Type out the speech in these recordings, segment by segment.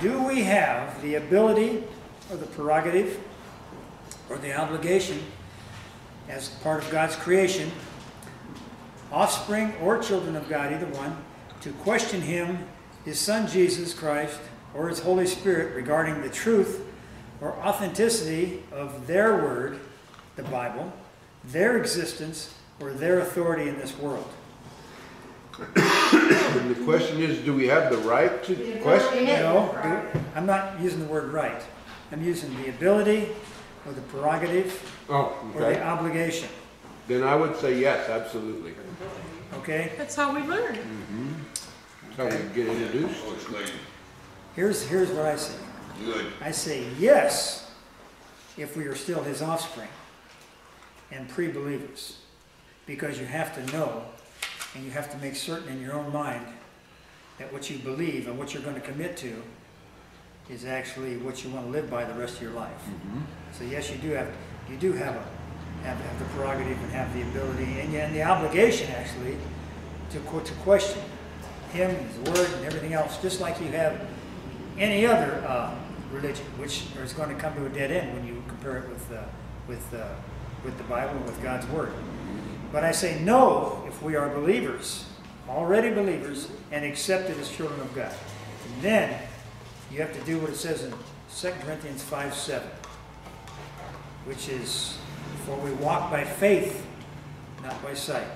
do we have the ability or the prerogative or the obligation as part of God's creation, offspring or children of God, either one, to question Him, His Son Jesus Christ, or His Holy Spirit regarding the truth or authenticity of their word, the Bible, their existence, or their authority in this world? And the question is, do we have the right to question? No, I'm not using the word right. I'm using the ability or the prerogative Oh, or the okay. obligation, Then I would say yes, absolutely. okay? That's how we learn. Mm-hmm. That's how we get introduced. Oh, explain. Here's, here's what I say. Good. I say yes, if we are still his offspring and pre-believers. Because you have to know, and you have to make certain in your own mind that what you believe and what you're gonna commit to is actually what you wanna live by the rest of your life. So yes, you do have, you do have a, have, have the prerogative and have the ability and, and the obligation actually to, to question him, his word, and everything else, just like you have any other uh, religion, which is going to come to a dead end when you compare it with, uh, with, uh, with the Bible and with God's Word. But I say no if we are believers, already believers, and accepted as children of God. And then you have to do what it says in 2 Corinthians 5 7, which is, For we walk by faith, not by sight.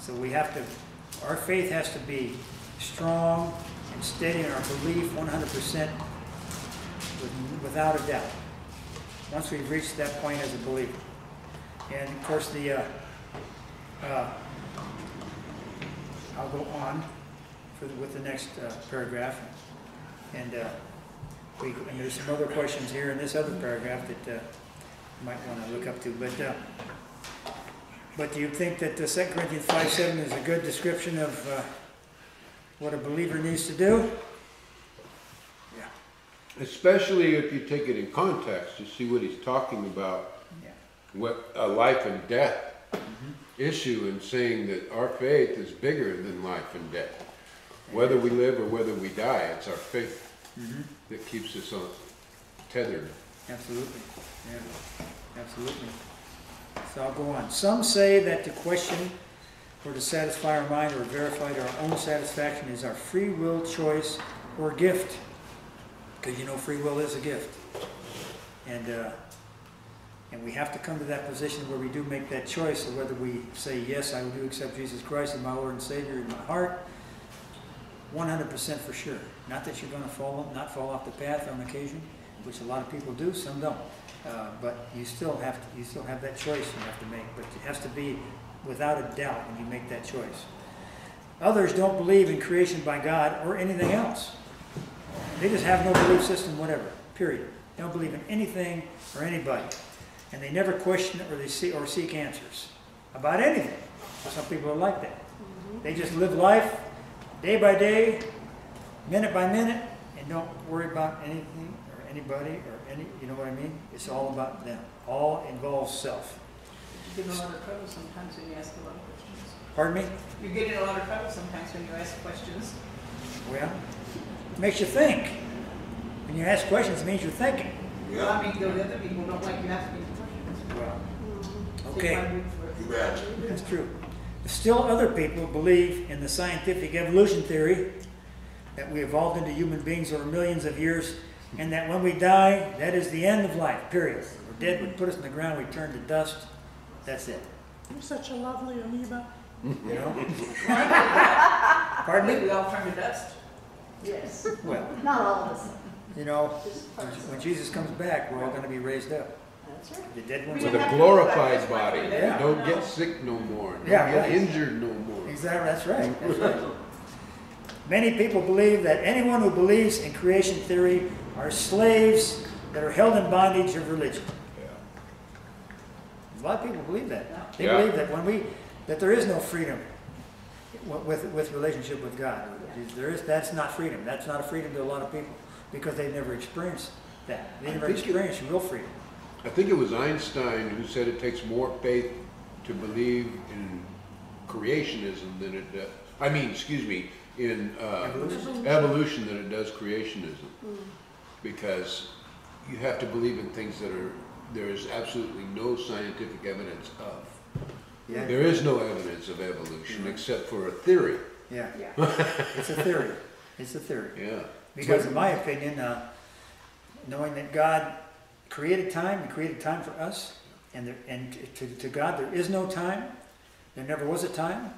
So we have to, our faith has to be strong and steady in our belief 100% with, without a doubt. Once we've reached that point as a believer. And of course, the, uh, uh, I'll go on for the, with the next uh, paragraph. And, uh, we, and there's some other questions here in this other paragraph that uh, you might want to look up to. But, uh, but do you think that the 2 Corinthians 5 7 is a good description of what a believer needs to do? Yeah. Especially if you take it in context, to see what he's talking about. What, a life and death issue and saying that our faith is bigger than life and death. Whether we live or whether we die, it's our faith that keeps us on tethered. Absolutely. Yeah. Absolutely. So I'll go on. Some say that to question or to satisfy our mind or verify to our own satisfaction is our free will choice or gift. Because you know, free will is a gift. And, uh, and we have to come to that position where we do make that choice of whether we say, yes, I do accept Jesus Christ as my Lord and Savior in my heart, 100% for sure. Not that you're going to fall, not fall off the path on occasion, which a lot of people do, some don't. Uh, but you still have to, you still have that choice you have to make. But it has to be without a doubt when you make that choice. Others don't believe in creation by God or anything else. They just have no belief system, whatever. Period. They don't believe in anything or anybody, and they never question or they see or seek answers about anything. Some people are like that. Mm-hmm. They just live life day by day, minute by minute, and don't worry about anything or anybody or any. You know what I mean? It's all about them. All involves self. You get in a lot of trouble sometimes when you ask a lot of questions. Pardon me? You get in a lot of trouble sometimes when you ask questions. Well, it makes you think. When you ask questions, it means you're thinking. Well, I mean, the other people don't like you asking questions. Well, So you okay. gotta it You bet. That's true. Still other people believe in the scientific evolution theory that we evolved into human beings over millions of years and that when we die, that is the end of life, period. We're dead, we put us in the ground, we turn to dust, that's it. You're such a lovely amoeba. You know? Pardon me? we all turn to dust. Yes, Well, not all of us. you know, Just when- parts. when Jesus comes back, we're all gonna be raised up. That's. The dead ones With a glorified body. this. Yeah. Don't get sick no more. Don't Yeah, get right. injured no more. Exactly, that's right, that's right. Many people believe that anyone who believes in creation theory are slaves that are held in bondage of religion. Yeah. A lot of people believe that. They Yeah. believe that when we, that there is no freedom with, with relationship with God. There is, that's not freedom. That's not a freedom to a lot of people because they've never experienced that. They never think it- experienced real freedom. I think it was Einstein who said it takes more faith to believe in creationism than it does. I mean, excuse me, in uh, Evolution. evolution than it does creationism. Because you have to believe in things that are, there is absolutely no scientific evidence of. Yeah, There is no evidence of evolution except for a theory, yeah, Yeah. it's a theory, it's a theory. yeah. Because in my opinion, uh, knowing that God created time and created time for us, and there, and to, to God there is no time, there never was a time,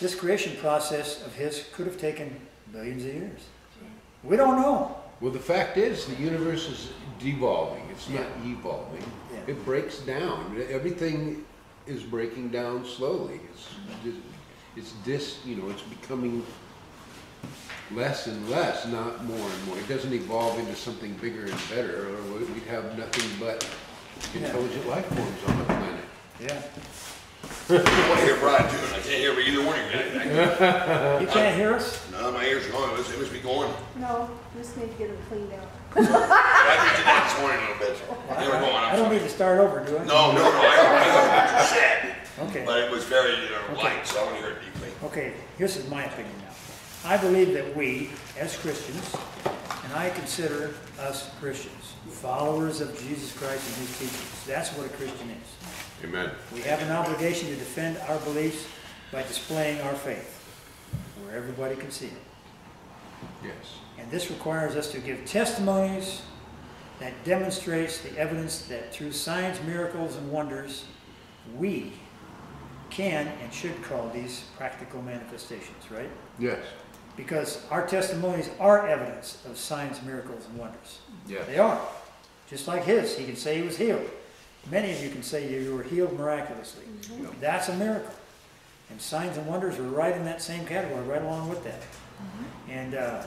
this creation process of His could have taken billions of years. We don't know. Well, the fact is, the universe is devolving, it's not evolving. Yeah. It breaks down, everything is breaking down slowly. It's, it's dis, you know, it's becoming less and less, not more and more. It doesn't evolve into something bigger and better, or we- we'd have nothing but intelligent life forms on the planet. Yeah. I want to hear Brian too, and I can't hear either one of you. I- You can't hear us? No, my ears are going, it must- it must be going. No, just need to get them cleaned out. I did that this morning a little bit. They were going, I I'm don't sorry. need to start over, do I? No, no, no, I I heard what you said, Okay. but it was very, you know, Okay. light, so I want to hear it deeply. Okay, here's my opinion now. I believe that we, as Christians, and I consider us Christians, followers of Jesus Christ and His teachings. That's what a Christian is. Amen. We have an obligation to defend our beliefs by displaying our faith, where everybody can see it. Yes. And this requires us to give testimonies that demonstrates the evidence that through signs, miracles, and wonders, we can and should call these practical manifestations, right? Yes. Because our testimonies are evidence of signs, miracles, and wonders. Yes. They are. Just like his, he can say he was healed. Many of you can say you were healed miraculously. That's a miracle. And signs and wonders are right in that same category, right along with that. And uh,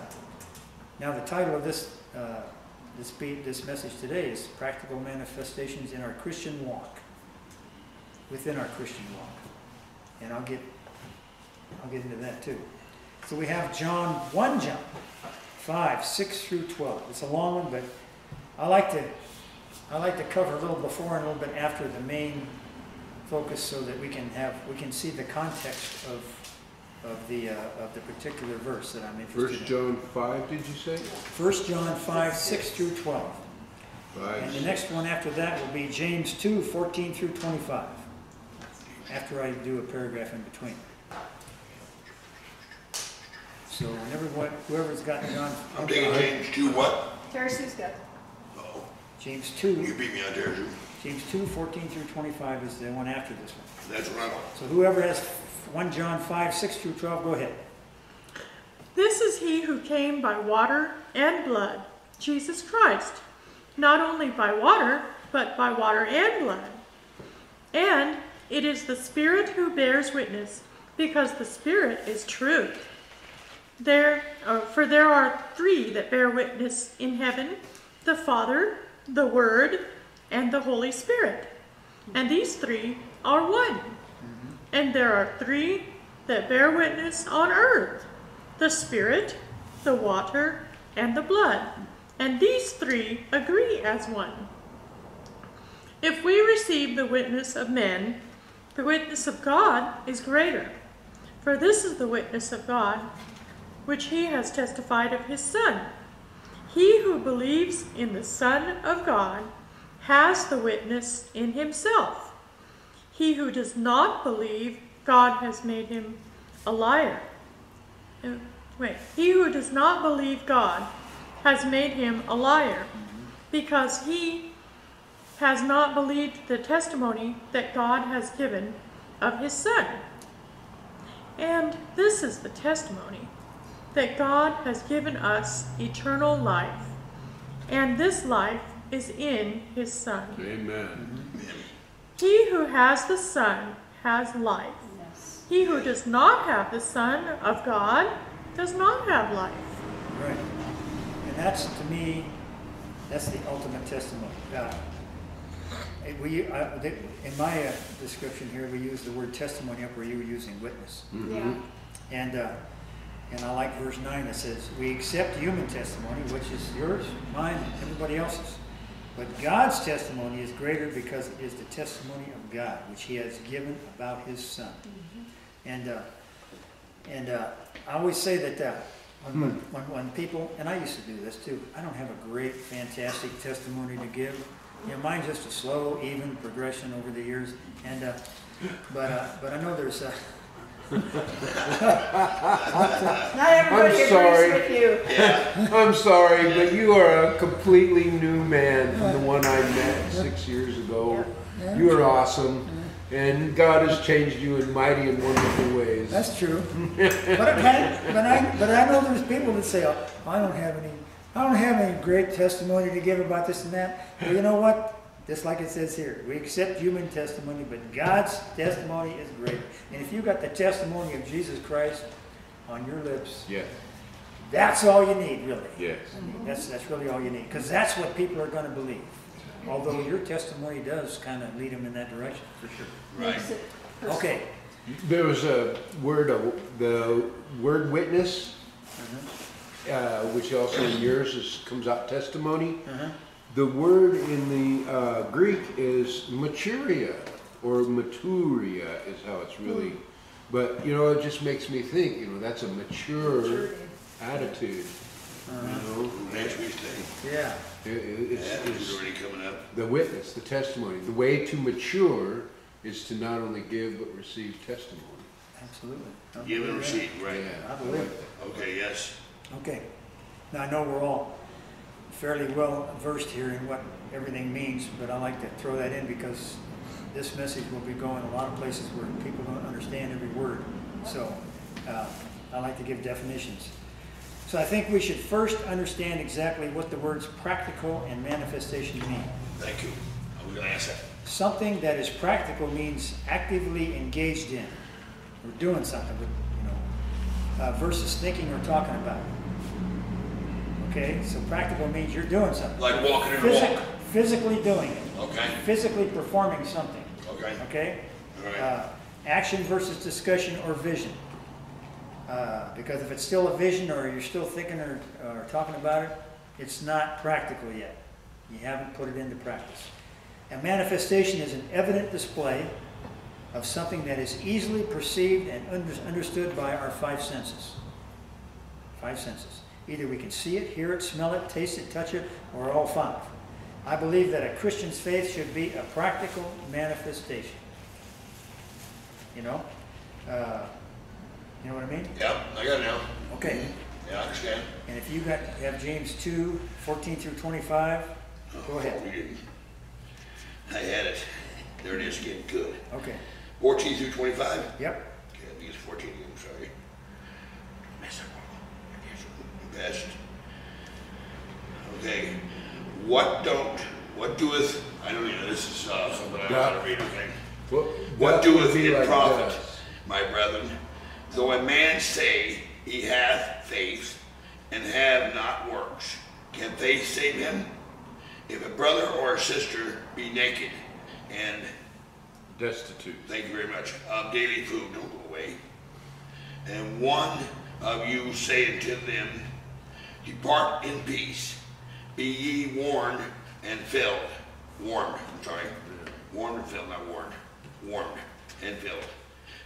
now the title of this uh, this, be, this message today is Practical Manifestations in Our Christian Walk. Within our Christian walk. And I'll get I'll get into that too. So we have John 1 John 5, 6 through 12. It's a long one, but I like to I like to cover a little before and a little bit after the main focus so that we can have we can see the context of of the uh, of the particular verse that I'm interested First in. John five, did you say? 1 John 5, 6 through 12. Five. And the next one after that will be James 2, 14 through 25. After I do a paragraph in between. So whenever, what- whoever's got John, I'm taking James two what? Terry Sue's got Oh, James you 2, beat me on there, too. James 2, 14 through 25 is the one after this one. That's what I know. So whoever has 1 John 5, 6 through 12, go ahead. This is he who came by water and blood, Jesus Christ, not only by water, but by water and blood. And it is the Spirit who bears witness, because the Spirit is truth. There, uh, for there are three that bear witness in heaven: the Father, the Word, and the Holy Spirit. And these three are one. And there are three that bear witness on earth the Spirit, the water, and the blood. And these three agree as one. If we receive the witness of men, the witness of God is greater. For this is the witness of God, which he has testified of his Son. He who believes in the Son of God has the witness in himself. He who does not believe God has made him a liar. Uh, Wait, he who does not believe God has made him a liar, because he has not believed the testimony that God has given of his Son. And this is the testimony that God has given us eternal life, and this life is in his Son. Amen. He who has the Son has life. Yes. He who does not have the Son of God does not have life. Right. And that's, to me, that's the ultimate testimony. Now, eh, we, uh, the- in my uh, description here, we use the word testimony up where you were using witness. Yeah. And, uh, and I like verse nine that says, we accept human testimony, which is yours, mine, and everybody else's. But God's testimony is greater because it is the testimony of God, which he has given about his son. And, uh, And uh, I always say that uh, when, when, when when people, and I used to do this too, I don't have a great, fantastic testimony to give. You know, mine's just a slow, even progression over the years. And, uh, but, uh, but I know there's, uh, Not everybody I'm sorry. agrees with you. I'm sorry, but you are a completely new man from the one I met six years ago. You are awesome, and God has changed you in mighty and wonderful ways. that's true. But I, but I, but I know there's people that say, oh, I don't have any, I don't have any great testimony to give about this and that. But you know what? Just like it says here, we accept human testimony, but God's testimony is greater. And if you've got the testimony of Jesus Christ on your lips, Yes, that's all you need, really. yes. I mean, That's, that's really all you need, because that's what people are gonna believe. Although your testimony does kind of lead them in that direction, for sure. Right. Makes it personal. Okay, There was a word, uh, the word witness, Uh-huh. uh, which also in yours is, comes out testimony. uh-huh, The word in the uh, Greek is maturia or maturia is how it's really. But you know, it just makes me think. You know, that's a mature Maturity. attitude. You know, Next week's thing. yeah, It- it- it's, Yeah, it's it's already coming up. the witness, the testimony. The way to mature is to not only give but receive testimony. absolutely. Give and receive, right? Yeah, I believe it. Okay, yes. Okay. Now, I know we're all fairly well versed here in what everything means, but I like to throw that in because this message will be going a lot of places where people don't understand every word. So, uh, I like to give definitions. So I think we should first understand exactly what the words practical and manifestation mean. Thank you. I was gonna ask that. Something that is practical means actively engaged in, or doing something, with, you know, uh, versus thinking or talking about. Okay, so practical means you're doing something. Like walking in a walk. Physically doing it, Okay, physically performing something, okay, okay? all right. Uh, Action versus discussion or vision. Uh, Because if it's still a vision or you're still thinking or, or talking about it, it's not practical yet. You haven't put it into practice. A manifestation is an evident display of something that is easily perceived and under- understood by our five senses. Five senses. Either we can see it, hear it, smell it, taste it, touch it, or all five. I believe that a Christian's faith should be a practical manifestation. You know? Uh, you know what I mean? Yeah, I got it now. Okay. Mm -hmm. Yeah, I understand. And if you got have James 2, 14 through 25, go ahead. I had it. There it is again. Good. Okay. 14 through 25? Yep. Okay, I think it's 14 Passed. Okay, what don't, what doeth, I don't even, this is, uh, something I to read, okay? What, What doeth it like profit, my brethren, though a man say he hath faith and have not works? Can faith save him? If a brother or a sister be naked and Destitute. thank you very much, of daily food, don't go away. And one of you say unto them, Depart in peace, be ye warned and filled. Warmed, I'm sorry. Warmed and filled, not warned. Warmed and filled.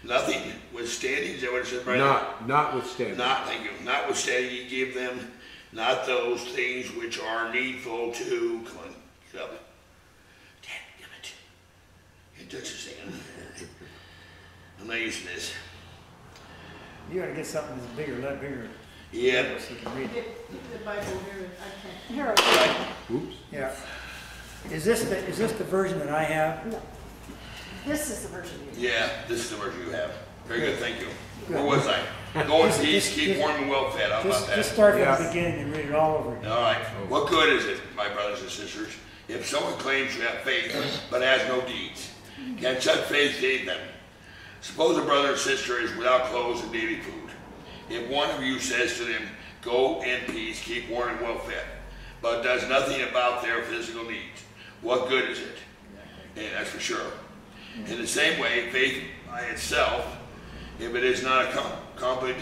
Nothing withstanding, is that what it says, Brian? Not, notwithstanding. Not, thank you, notwithstanding ye give them not those things which are needful to, come on, get up. Damn it. It touches a second. I'm not used this. You gotta get something that's bigger, a lot bigger. Yeah, So you can read it. The Bible here, I can't. Here. Oops. Yeah. Is this the, is this the version that I have? No. This is the version you have. yeah, this is the version you have. Very good, thank you. Good. Where was I? Go in Just- peace, just- keep just- warm and well fed, how about Just, just that? start from Yeah. the beginning and read it all over again. All right, what good is it, my brothers and sisters, if someone claims to have faith but has no deeds? Can such faith save them? Suppose a brother or sister is without clothes and daily food. If one of you says to them, Go in peace, keep warm and well fed, but does nothing about their physical needs, what good is it? Yeah, that's for sure. In the same way, faith by itself, if it is not accompanied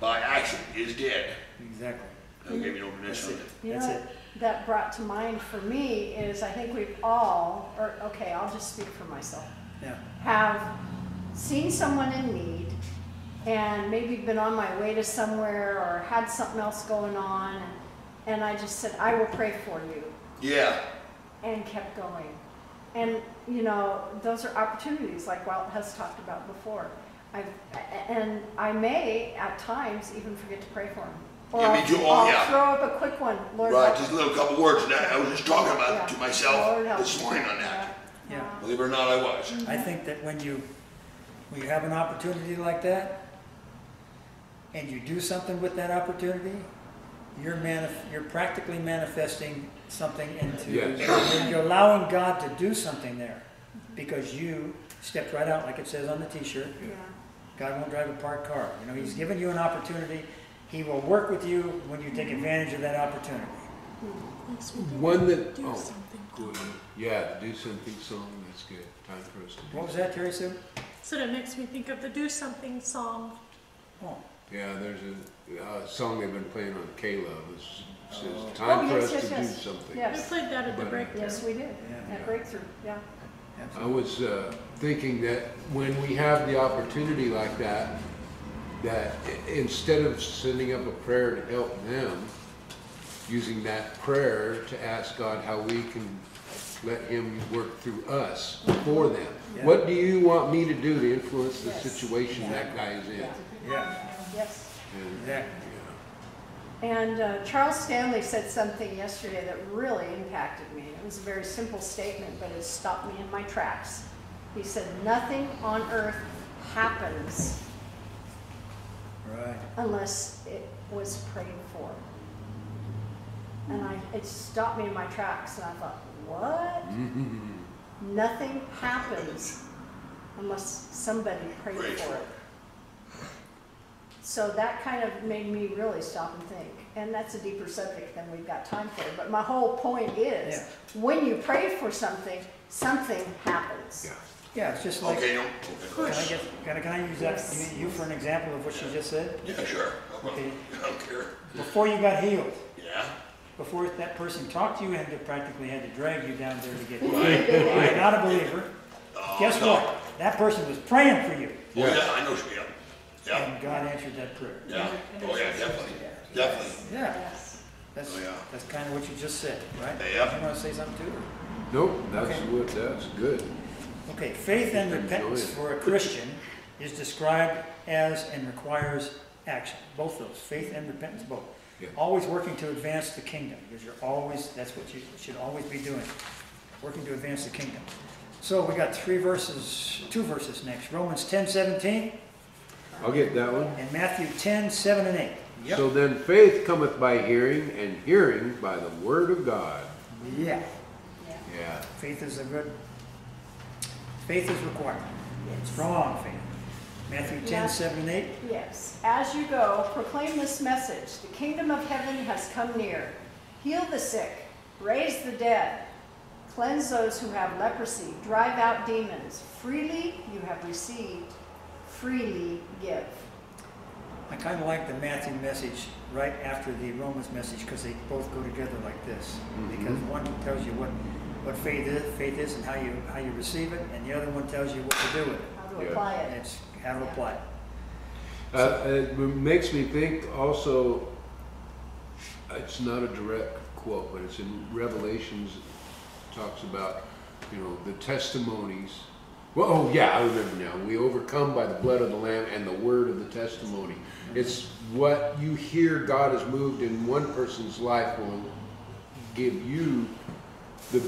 by action, is dead. Exactly. I'll give you over this one. You know That's what it. that brought to mind for me is I think we've all, or okay, I'll just speak for myself, Yeah. have seen someone in need and maybe been on my way to somewhere or had something else going on. And, and I just said, I will pray for you, Yeah, and kept going. And, you know, those are opportunities like Walt has talked about before. I've, and I may, at times, even forget to pray for him. Or Yeah, I'll- too. Oh, I'll yeah. throw up a quick one, Lord. right, help just a little couple words, and I I was just talking about Yeah. it to myself this morning on that. Yeah. Believe it or not, I was. I think that when you, when you have an opportunity like that, and you do something with that opportunity, you're manif, you're practically manifesting something into, Yes. you're- you're allowing God to do something there, because you stepped right out, like it says on the t-shirt, Yeah. God won't drive a parked car. You know, He's mm-hmm. given you an opportunity, He will work with you when you take mm-hmm. advantage of that opportunity. Makes me think One that, do oh, something. good. Yeah, the do something song, that's good. Time for us to do. What was that, Terry Sue? So that makes me think of the do something song. Oh, Yeah, there's a, uh song they've been playing on K-Love, it says, Oh. time Oh, for yes, us to yes, do yes. something. We Yes, played that at the But- breakthrough. yes, we did, Yeah. at Breakthrough, yeah. I absolutely. was uh, thinking that when we have the opportunity like that, that i- instead of sending up a prayer to help them, using that prayer to ask God how we can let Him work through us for them. Yeah. What do you want me to do to influence the Yes. situation that guy is in? Yeah. Yeah, Yes. And, exactly. And uh, Charles Stanley said something yesterday that really impacted me. It was a very simple statement, but it stopped me in my tracks. He said, Nothing on earth happens Right. unless it was prayed for. And I, it stopped me in my tracks, and I thought, What? Nothing happens unless somebody prayed Prayed for for it. So that kind of made me really stop and think. And that's a deeper subject than we've got time for. But my whole point is, Yeah. when you pray for something, something happens. yeah. Yeah, it's just like, Okay, can no, I okay. get, can I, can I use that, Yes. you- you for an example of what she just said? Yeah, sure. I Okay. don't care. Before you got healed, Yeah, before that person talked to you and practically had to drag you down there to get healed. You're not a believer. Oh, Guess no. what? That person was praying for you, yeah, I know, yeah, yeah, and God answered that prayer. yeah. Oh, yeah, definitely, definitely. Yeah, that's, Oh, yeah. that's kind of what you just said, right? Yeah. You want to say something too? Nope, that's Okay. what, that's good. Okay, faith and repentance for a Christian is described as and requires action. Both those, faith and repentance, both. Yeah. Always working to advance the kingdom, because you're always, that's what you should always be doing, working to advance the kingdom. So we got three verses, two verses next, Romans 10, 17, I'll get that one. and Matthew 10, 7 and 8. Yep. So then faith cometh by hearing, and hearing by the word of God. Yeah, Yeah. faith is a good, faith is required, It's strong faith. Matthew 10, Yeah. 7 and 8. Yes. As you go, proclaim this message The kingdom of heaven has come near. Heal the sick, raise the dead, cleanse those who have leprosy, drive out demons. Freely you have received, freely give. I kind of like the Matthew message right after the Romans message because they both go together like this. Because one tells you what, what faith is, faith is and how you, how you receive it, and the other one tells you what to do with it. How to Yeah. apply And it. it's how to apply it. Uh, it makes me think also, it's not a direct quote, but it's in Revelations, it talks about, you know, the testimonies. Well, oh yeah, I remember now. We overcome by the blood of the Lamb and the word of the testimony. It's what you hear God has moved in one person's life will give you the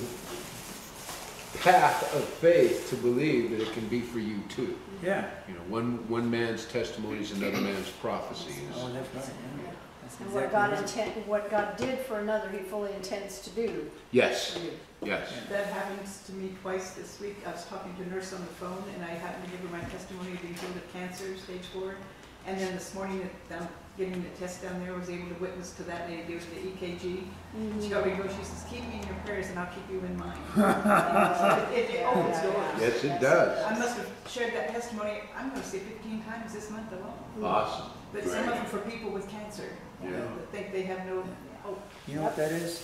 path of faith to believe that it can be for you too. Yeah. You know, one, one man's testimony is another man's prophecy. Oh, that's right, yeah. That's And what God right. intent, what God did for another, He fully intends to do Yes, for you. Yes. That happens to me twice this week. I was talking to a nurse on the phone and I happened to give her my testimony of being healed of cancer, stage four. And then this morning, down, getting the test down there, was able to witness to that lady doing the EKG. Mm-hmm. She got me to go, she says, keep me in your prayers and I'll keep you in mine." It, it opens doors. Yes, it does. I must have shared that testimony, I'm gonna say fifteen times this month alone. Awesome. But some of them for people with cancer, Yeah. that think they have no hope. You know what that is?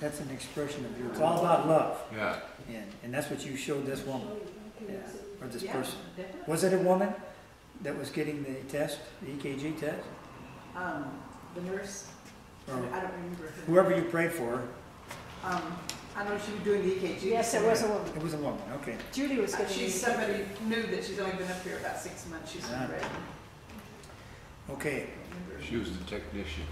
That's an expression of your, it's all about love. Yeah. And, and that's what you showed this woman, yeah, or this Yeah, person. definitely. Was it a woman? that was getting the test, the EKG test? Um, the nurse, I Or don't I don't remember her. whoever you prayed for, Um, I know she was doing the EKG. Yes, it was a woman. it was a woman, okay. Judy was Uh, getting. She's somebody new that she's only been up here about six months, she's Ah. in red. Okay, She was the technician.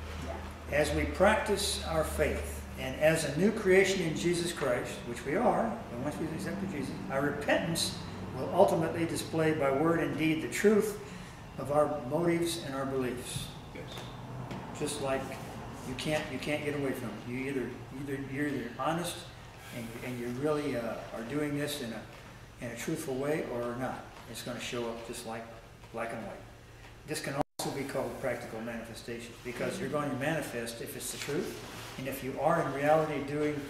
as we practice our faith and as a new creation in Jesus Christ, which we are, and once we accept Jesus, our repentance will ultimately display by word and deed the truth of our motives and our beliefs. Yes. Just like you can't you can't get away from it. You either either you're either honest and you, and you really uh, are doing this in a in a truthful way or not. It's going to show up just like black and white. This can also be called practical manifestation because you're going to manifest if it's the truth, and if you are in reality doing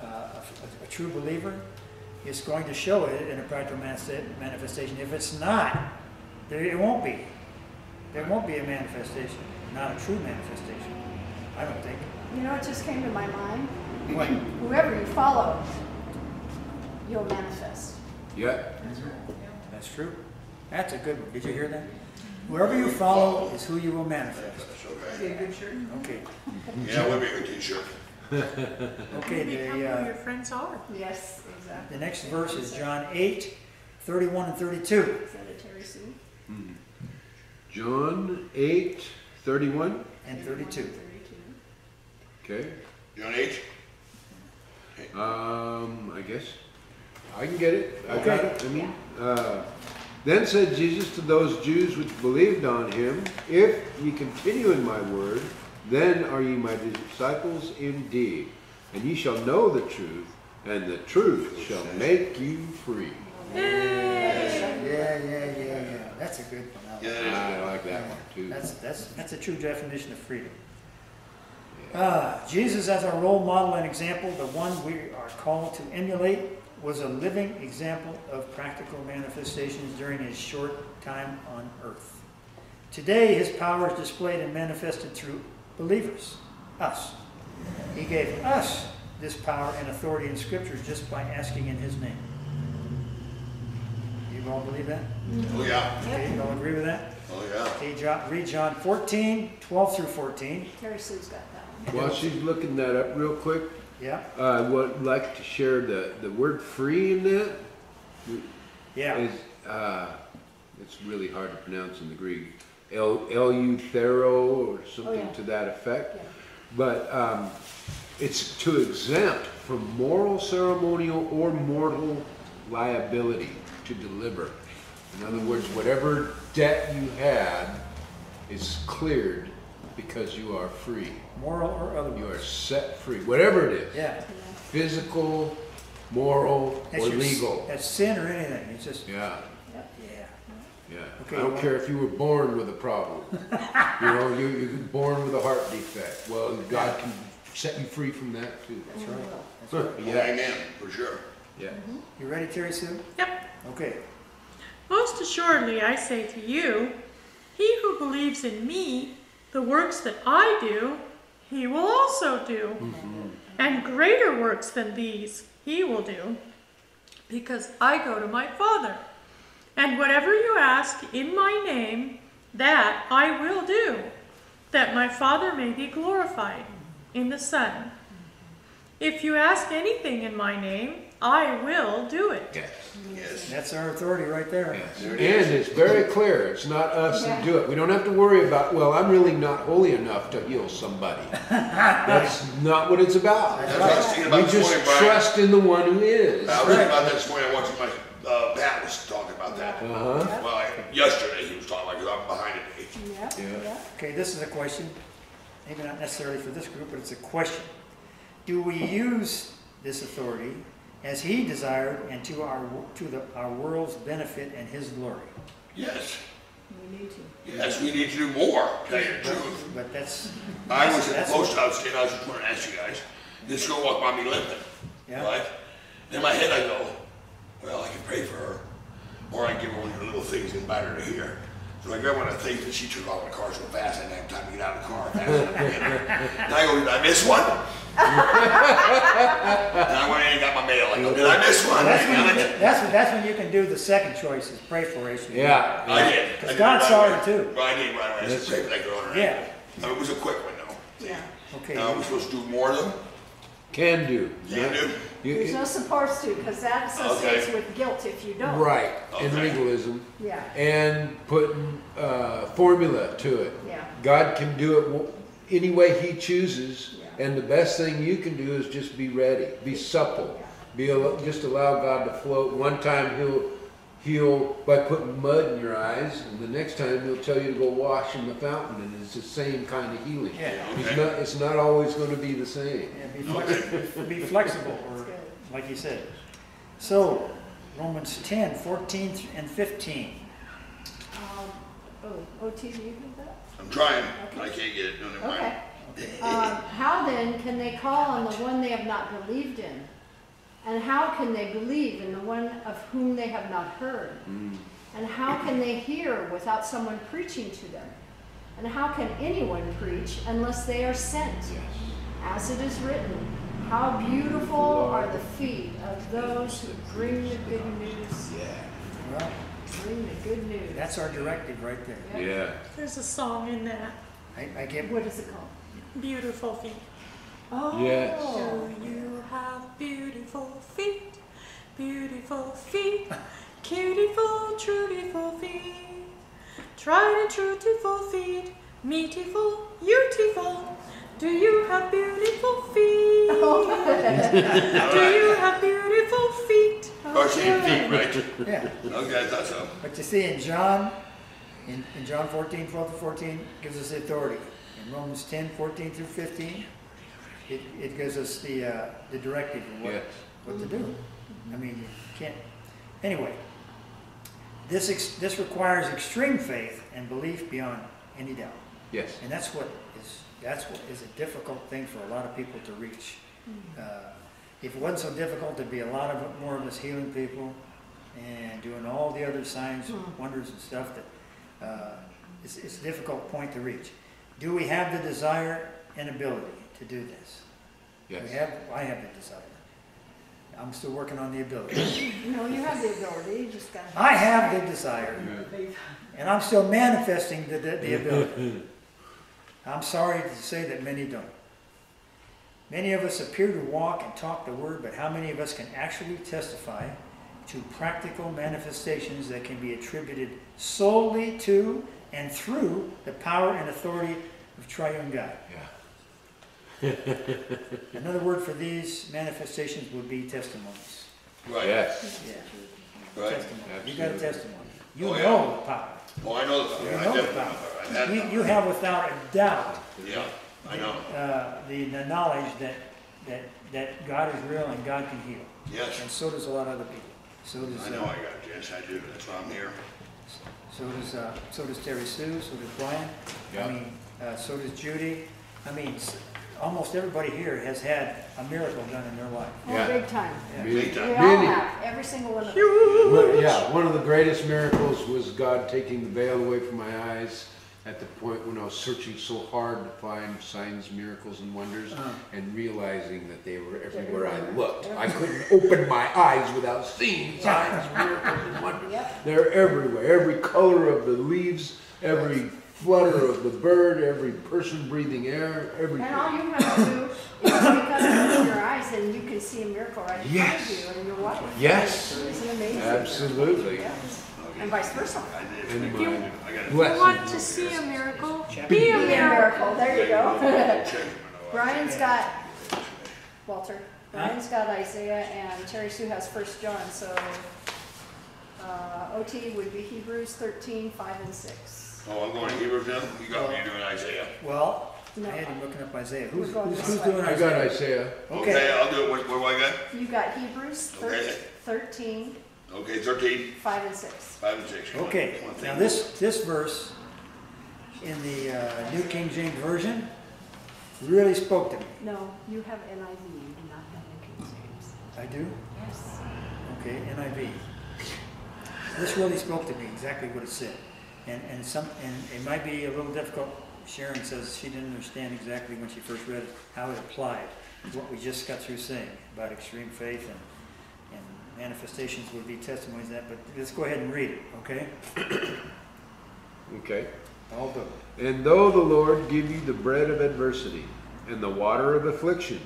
uh, a, a true believer, it's going to show it in a practical manifestation. If it's not, there it won't be. There won't be a manifestation, not a true manifestation. I don't think. You know it just came to my mind? What? Whoever you follow, you'll manifest. Yeah. That's true. That's a good one. Did you hear that? Whoever you follow is who you will manifest. Is he a good shirt? Okay. Yeah, would be a good t-shirt. Okay. Become The who uh, your friends are. Yes, exactly. the next verse is John 8, 31 and 32. Is that a Terry Sue? John 8, 31. And 32. Okay. John eight? Um, I guess I can get it. I got Okay. it. I mean, uh, then said Jesus to those Jews which believed on him, If ye continue in my word, then are ye my disciples indeed, and ye shall know the truth, and the truth shall make you free. Yeah, yeah, yeah, yeah. That's a good one. I like Yeah, that. that is I like that one too. That's, that's, that's a true definition of freedom. Uh, Jesus as our role model and example, the one we are called to emulate, was a living example of practical manifestations during his short time on earth. Today, his power is displayed and manifested through believers, us. He gave us this power and authority in scriptures just by asking in his name. You all believe that? Mm-hmm. Oh, yeah. Okay, you all agree with that? Oh, yeah. Okay, John, read John 14, 12 through 14. Terry Sue's got that one. While she's looking that up real quick, Yeah, I would like to share the, the word free in that. yeah. is uh, it's really hard to pronounce in the Greek. El eleuthero or something Oh, yeah. to that effect. Yeah. But um, it's to exempt from moral, ceremonial, or mortal liability to deliver. In other words, whatever debt you had is cleared because you are free. Moral or other. You are set free, whatever it is. Yeah. Physical, moral, That's or your s- legal. That's sin or anything. It's just, Yeah. yeah. Yeah, Okay, I don't well- care if you were born with a problem. you know, you you were born with a heart defect. Well, God can set you free from that too. That's right. That's Huh, right. yeah, Amen, for sure. yeah. Mm-hmm. You ready, Terry Sue? Yep. Okay. Most assuredly, I say to you, he who believes in me, the works that I do, he will also do. And greater works than these he will do, because I go to my Father. And whatever you ask in my name, that I will do, that my Father may be glorified in the Son. If you ask anything in my name, I will do it. Yes. Yes. That's our authority right there. yes. There And it is. it's very clear. It's not us that do it. We don't have to worry about. Well, I'm really not holy enough to heal somebody. That's not what it's about. That's what I was thinking We this just morning, Brian. trust in the one who is. I was thinking about that this morning, I watched my, uh, Pat was talking about that. Uh huh. Well, I- yesterday he was talking about, because I'm behind it. Yep, Yeah. yep. Okay, this is a question, maybe not necessarily for this group, but it's a question. Do we use this authority as he desired and to our, to the, our world's benefit and his glory? Yes, We need to. yes, we need to do more, tell you the truth. But that's, I was at That's the post office, and I was just wanting to ask you guys, this girl walked by me limping, Yeah. right? In my head I go, well, I can pray for her, or I can give her one of the little things and invite her to here. So I grabbed one of the things and she took off in the car so fast I didn't have time to get out of the car fast enough to get her. And I go, did I miss one? And I went in and got my mail, like, oh, did I miss one? That's when, you- that's, when- that's when you can do the second choice is pray for Rachel. Yeah. I did. I Because did God saw away. her too. Well, I did right away, I That's said, pray for that girl on her Yeah. I mean, It was a quick one though. Yeah. Okay, Now, we're supposed to do more of them? Can do. Can do? You- There's no supposed to, because that associates Okay. with guilt if you don't. Right, and legalism, Yeah, and putting, uh, formula to it. yeah. God can do it any way He chooses, Yeah. And the best thing you can do is just be ready, be supple, be al- just allow God to float. One time He'll heal by putting mud in your eyes, and the next time He'll tell you to go wash in the fountain, and it's the same kind of healing. Yeah. It's not, it's not always going to be the same. Yeah, be flexible, be flexible, or, like you said. So, Romans 10, 14 and 15. Um, Oh, OT, do you have that? I'm trying, but I can't get it, no, never mind. Okay. Um, How then can they call on the one they have not believed in? And how can they believe in the one of whom they have not heard? And how can they hear without someone preaching to them? And how can anyone preach unless they are sent? As it is written, how beautiful are the feet of those who bring the good news. Well, Bring the good news. that's our directive right there. Yeah. There's a song in that. I, I get, What is it called? Beautiful feet. Oh. Yes. Do you have beautiful feet? Beautiful feet. Cutiful, trutiful feet. Tried and trutiful feet. Meatiful, beautiful. Do you have beautiful feet? Oh, Do you have beautiful feet? Or same feet, right? yeah. Okay, I thought so. But you see, in John, in, in John 14, 12 to 14, gives us the authority. In Romans 10, 14 through 15, it, it gives us the, uh, the directive of what, Yes. what to do. I mean, you can't, anyway. This, ex, this requires extreme faith and belief beyond any doubt. Yes. And that's what is, that's what is a difficult thing for a lot of people to reach. Uh, If it wasn't so difficult, there'd be a lot of, more of us healing people and doing all the other signs, and wonders and stuff that, uh, it's, it's a difficult point to reach. Do we have the desire and ability to do this? We Yes. have, I have the desire. I'm still working on the ability. No, you have the ability, you just gotta. I have the desire. And I'm still manifesting the, the, the ability. I'm sorry to say that many don't. Many of us appear to walk and talk the word, but how many of us can actually testify to practical manifestations that can be attributed solely to and through the power and authority of triune God? Yeah. Another word for these manifestations would be testimonies. Right, Yes. Yeah, right. testimony. You got a testimony. You Oh, yeah. know the power. Oh, I know the, power. You I know the definitely know. power. I've You, you have without a doubt Yeah, I know. uh, the, the knowledge that, that, that God is real and God can heal. Yes, And so does a lot of other people. So does, I know I uh, got it, yes, I do, that's why I'm here. so does, uh, so does Terry Sue, so does Brian. Yeah. I mean, uh, so does Judy. I mean, s- almost everybody here has had a miracle done in their life. Oh, Yeah. big time. Yeah. Me- Big We time. all have, every single one of them. Well, yeah, one of the greatest miracles was God taking the veil away from my eyes at the point when I was searching so hard to find signs, miracles, and wonders, Uh-huh. and realizing that they were everywhere I looked. I couldn't open my eyes without seeing signs, miracles, and wonders. Yep. They're everywhere. Every color of the leaves, every flutter of the bird, every person breathing air, everything. And all you have to do is wake up and open your eyes and you can see a miracle right in front Yes. of you and you're watching. Yes. Isn't it amazing? Absolutely. Yes. And vice versa. I did. And you- my I got it. You want to see a miracle? Be a Be a miracle. miracle, there you go. Check them, I know. Brian's got, Walter, Brian's got Isaiah and Terry Sue has First John, so, uh, OT would be Hebrews thirteen, five and six. Oh, I'm going to Hebrews now? You got me doing Isaiah. Well, I No. had him looking up Isaiah. We're Who's, going who's, this who's way. doing I got Isaiah? Isaiah. Okay, Okay, I'll do it, what, what do I got? You got Hebrews thir- Okay. thirteen, Okay, 13, five and six. five and six. Come on, okay. come on, Now think. this, this verse in the uh, New King James Version really spoke to me. No, you have NIV, you do not have New King James. I do? Yes. Okay, NIV. This really spoke to me, exactly what it said. And, and some, and it might be a little difficult. Sharron says she didn't understand exactly when she first read it, how it applied. what we just got through saying about extreme faith and, and manifestations would be testimonies of that, but let's go ahead and read it, okay? Okay. All do. And though the Lord give you the bread of adversity and the water of affliction,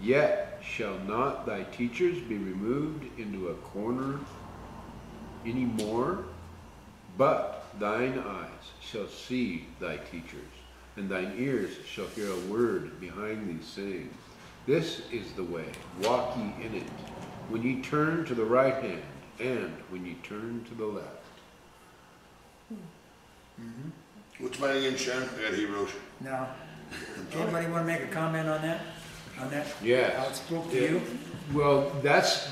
yet shall not thy teachers be removed into a corner any more, but thine eyes shall see thy teachers, and thine ears shall hear a word behind these sayings. This is the way, walk ye in it, when ye turn to the right hand, and when ye turn to the left. Mm-hmm. What's mine again, Sharron? I got Hebrews. Now, anybody want to make a comment on that? On that? Yes. How it spoke to you? Well, that's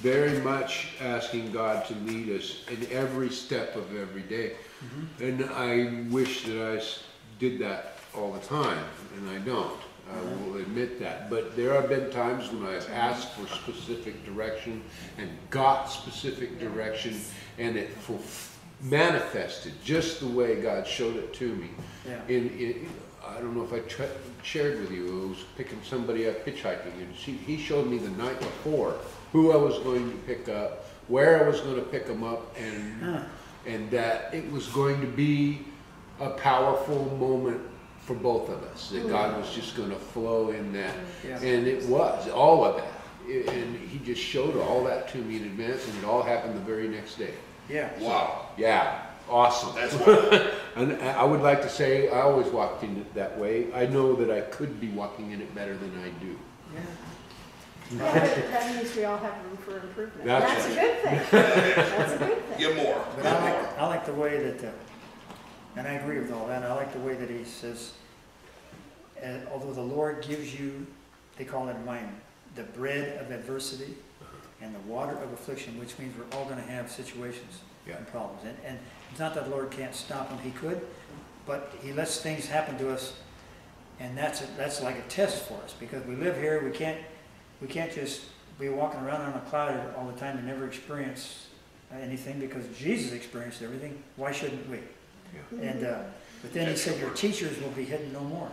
very much asking God to lead us in every step of every day. Mm-hmm. And I wish that I s- did that all the time, and I don't. I will admit that. But there have been times when I've asked for specific direction and got specific direction, and it manifested just the way God showed it to me. Yeah. In, in, I don't know if I shared with you, I was picking somebody up hitchhiking, and she, he showed me the night before who I was going to pick up, where I was going to pick them up, and Huh. and that it was going to be a powerful moment for both of us. That God was just going to flow in that, Yeah. and it was all of that. And He just showed all that to me in advance, and it all happened the very next day. Yeah. Wow. Yeah, awesome. That's what, And I would like to say I always walked in it that way. I know that I could be walking in it better than I do. Yeah. Well, that that means we all have room for improvement. That's That's a good thing. That's a good thing. get more, But get I more. like, I like the way that, uh, and I agree with all that, I like the way that he says, uh, although the Lord gives you, they call it in mine, the bread of adversity and the water of affliction, which means we're all gonna have situations Yeah. and problems. And, and it's not that the Lord can't stop them, he could, but he lets things happen to us, and that's, a- that's like a test for us, because we live here, we can't, we can't just be walking around on a cloud all the time and never experience anything, because Jesus experienced everything, why shouldn't we? And, uh, but then he said, your teachers will be hidden no more.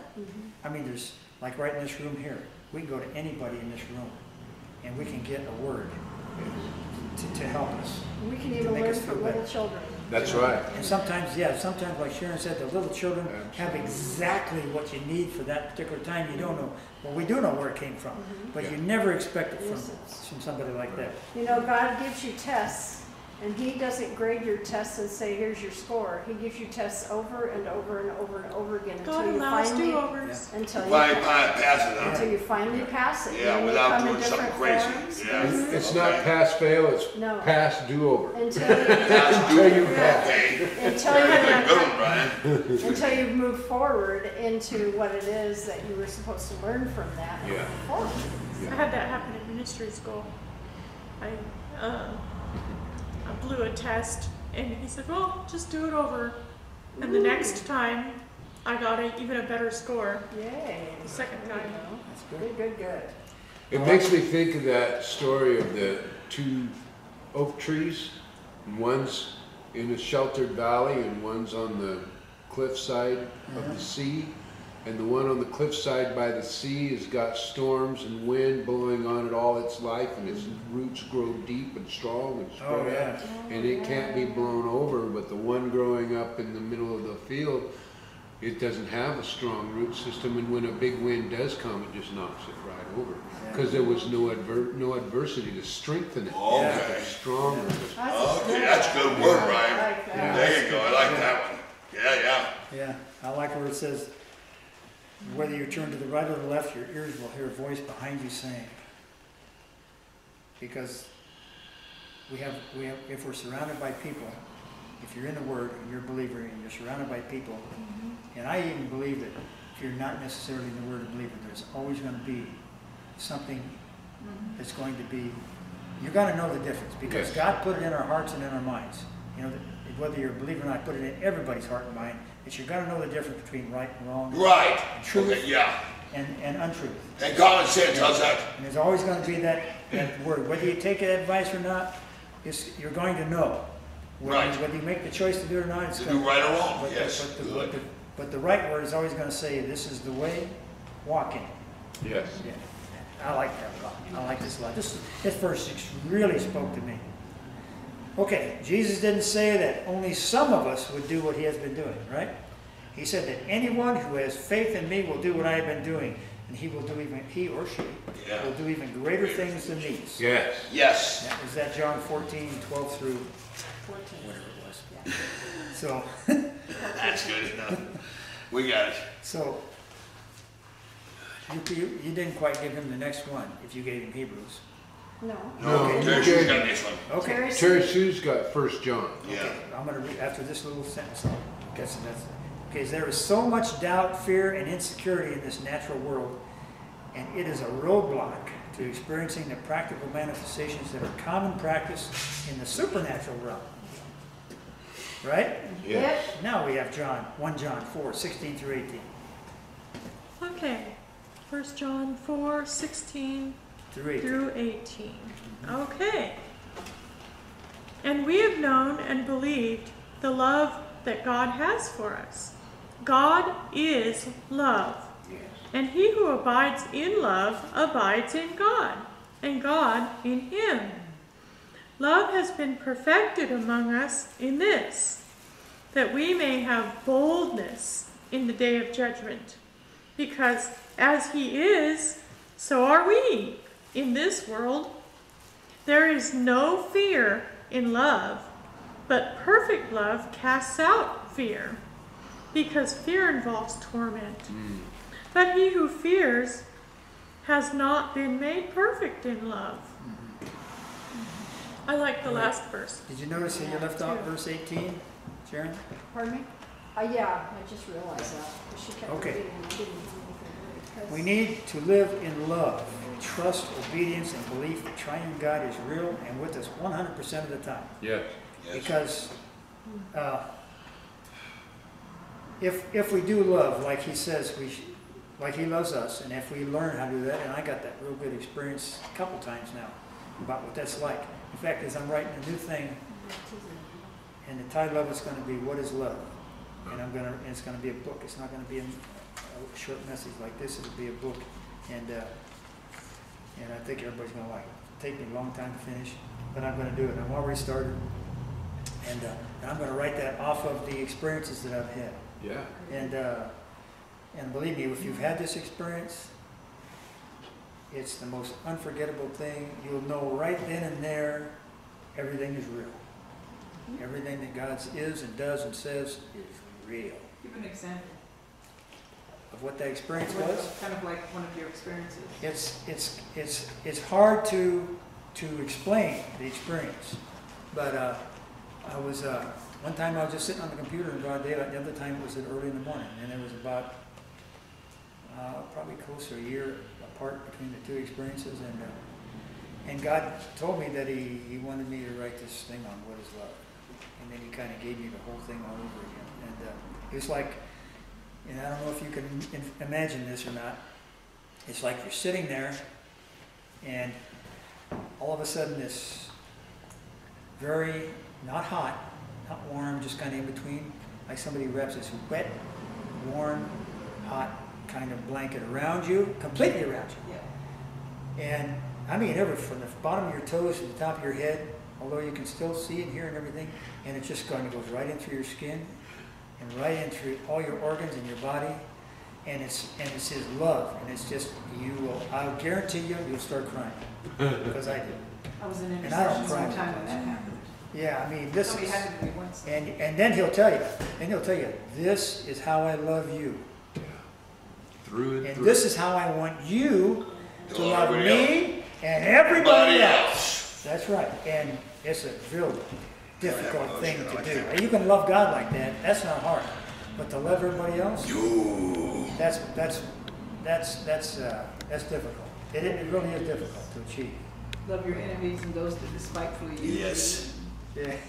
I mean, there's, like right in this room here, we can go to anybody in this room, and we can get a word to, to help us. We can even make learn us feel from better. little children. That's right. And sometimes, yeah, sometimes, like Sharron said, the little children have exactly what you need for that particular time. You don't know, well, we do know where it came from, but you never expect it from, from somebody like that. You know, God gives you tests, and He doesn't grade your tests and say, here's your score. He gives you tests over and over and over and over again God until you allows finally, do-overs. until you, Fine, fine, pass it until on. you finally pass it. Yeah, And they without come in doing something different crazy. forms. Yeah. Mhm. It's not pass fail, it's No. pass do over. Until you, Pass, Until you pass. okay. until Very you, good one, Brian. until you move forward into what it is that you were supposed to learn from that. and Yeah. move forward. I had that happen in ministry school. I, um, I blew a test and he said, well, just do it over. And the next time I got a, even a better score. Yay. The second time. That's good. Good, good, good. It makes me think of that story of the two oak trees. One's in a sheltered valley and one's on the cliffside of the sea. And the one on the cliffside by the sea has got storms and wind blowing on it all its life and its mm-hmm. roots grow deep and strong and Oh, spread yeah. out. And it can't be blown over, but the one growing up in the middle of the field, it doesn't have a strong root system, and when a big wind does come, it just knocks it right over. Because there was no adver, no adversity to strengthen it, to make Okay. it stronger. That's Okay, that's a good word, I Brian. like that. There you go, I like that one. Yeah, yeah. Yeah, I like where it says, whether you turn to the right or the left, your ears will hear a voice behind you saying. Because we have, we have, if we're surrounded by people, if you're in the Word and you're a believer and you're surrounded by people, mm-hmm. and I even believe that if you're not necessarily in the Word a believer, there's always gonna be something mm-hmm. that's going to be, you're gonna know the difference, because Yes. God put it in our hearts and in our minds. You know, whether you're a believer or not, put it in everybody's heart and mind, that you're gonna know the difference between right and wrong, Right. And Truth. Okay, yeah. and, and untruth. And common sense, how's that? And there's always gonna be that, that word, whether you take that advice or not, it's, you're going to know. Whether, Right. whether you make the choice to do it or not, it's To gonna. do right or wrong, but the- yes, but the- good. but the- But the right word is always gonna say, this is the way, walk in it. Yes. Yeah. I like that a lot. I like this a lot. This, this verse really spoke to me. Okay, Jesus didn't say that only some of us would do what he has been doing, right? He said that anyone who has faith in me will do what I have been doing, and he will do even, he or she Yeah. will do even greater things than these. Yes. Yes. That- Is that John 14, 12 through Fourteen. whatever it was? So, That's good enough. We got it. so, you, you, you didn't quite give him the next one, if you gave him Hebrews. No. No, Okay. Terry's Okay. got this one. Okay. Terry Terry said- Sue's got First John. Yeah. Okay, I'm gonna read, after this little sentence, I'll guess that's, okay, there is so much doubt, fear, and insecurity in this natural world, and it is a roadblock to experiencing the practical manifestations that are common practice in the supernatural realm. Right? Yep. Now we have John, one John four, sixteen through eighteen, Okay, First John 4, 16 through eighteen. through 18. Okay. And we have known and believed the love that God has for us. God is love. And he who abides in love abides in God, and God in him. Love has been perfected among us in this, that we may have boldness in the day of judgment. Because as he is, so are we in this world. There is no fear in love, but perfect love casts out fear, because fear involves torment. But he who fears has not been made perfect in love. I like the last verse. Did you notice that you left out verse eighteen, Sharron? Pardon me? Uh, yeah, I just realized that. she kept Okay. reading, and I didn't do anything. We need to live in love, trust, obedience, and belief that triune God is real and with us one hundred percent of the time. Yes. Yes. Because uh, if, if we do love like he says we, sh- like he loves us, and if we learn how to do that, and I got that real good experience a couple times now about what that's like. In fact, as I'm writing a new thing, and the title of it's going to be "What Is Love," and I'm gonna, and it's going to be a book. It's not going to be a, a short message like this. It'll be a book, and uh, and I think everybody's going to like it. Take me a long time to finish, but I'm going to do it. I'm already started. And, uh, and I'm going to write that off of the experiences that I've had. Yeah. And, uh, and believe me, if you've had this experience, it's the most unforgettable thing. You'll know right then and there everything is real. Everything that God is and does and says is real. Give an example. Of what that experience What- was, Kind of like one of your experiences. it's, it's, it's, it's hard to, to explain the experience. But, uh, I was, uh, one time I was just sitting on the computer in broad daylight, the other time it was early in the morning, and it was about, uh, probably close to a year apart between the two experiences, and, uh, and God told me that he, he wanted me to write this thing on what is love. And then he kind of gave me the whole thing all over again, and, uh, it was like, and I don't know if you can imagine this or not, it's like you're sitting there, and all of a sudden this very, not hot, not warm, just kind of in between, like somebody wraps this wet, warm, hot kind of blanket around you, completely around you. Yeah. And I mean, ever from the bottom of your toes to the top of your head, although you can still see and hear and everything, and it's just going to goes right in through your skin and right in through all your organs in your body. And it's and it's his love, and it's just you will. I'll guarantee you, you'll start crying because I did. I was in And I don't intercession cry sometime when that happened. Yeah, I mean, this Somebody is, happened to me once. and and then he'll tell you, and he'll tell you, this is how I love you, Through and and through. this is how I want you to To love everybody me and everybody Everybody else. else. That's right, and it's a real difficult thing to do. You can love God like that, that's not hard, but to love everybody else, that's, that's, that's, that's, uh, that's difficult. It, it really is difficult to achieve. Love your enemies and those that despitefully use you. Yes. Yeah.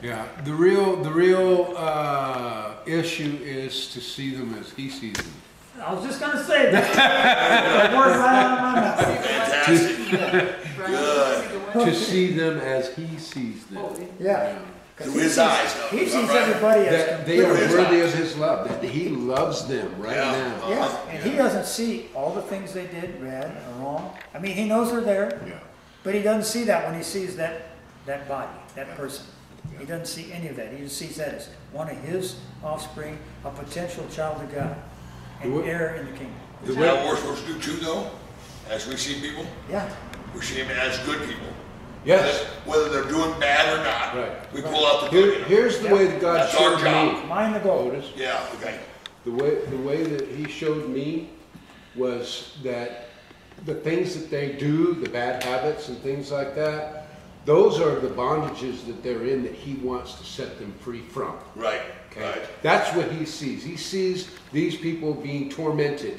Yeah. The real, the real uh, issue is to see them as He sees them. I was just gonna say that. The word right out of my mouth. Fantastic. Good. See the one- to see them as He sees them. Yeah, Through his eyes, He sees right? everybody as That they are completely. worthy of his love, that he loves them right Yeah. now. Yeah, and he doesn't see all the things they did bad or wrong. I mean, he knows they're there, Yeah. but he doesn't see that when he sees that, that body, that person. He doesn't see any of that. He just sees that as one of his offspring, a potential child of God, and The way- heir in the kingdom. Isn't that what we're supposed to do too, though? As we see people, Yeah, we see them as good people. Yes, Whether they're doing bad or not, Right. we pull out the Here, good. in 'em. here's the way that God That's our showed job. me. mind the goal. Otis, Yeah, okay. the way, the way that he showed me was that the things that they do, the bad habits and things like that, those are the bondages that they're in that he wants to set them free from. Right, Okay, right. that's what he sees. He sees these people being tormented